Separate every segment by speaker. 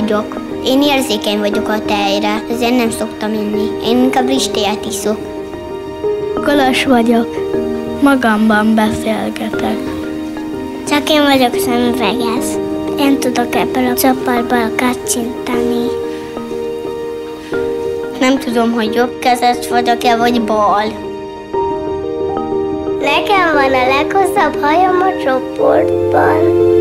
Speaker 1: vagyok. Én érzékeny vagyok a tejre, ezért nem szoktam inni. Én inkább ristélyet iszok.
Speaker 2: Kolos vagyok. Magamban beszélgetek.
Speaker 3: Csak én vagyok szemüveges. Én tudok ebből a csaparból kacsintani.
Speaker 1: Nem tudom, hogy jobb kezes vagyok-e, vagy bal.
Speaker 3: Nekem van a leghosszabb hajam a csoportban.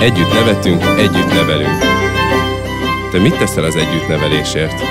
Speaker 4: Együtt nevetünk, együtt nevelünk. Te mit teszel az együttnevelésért?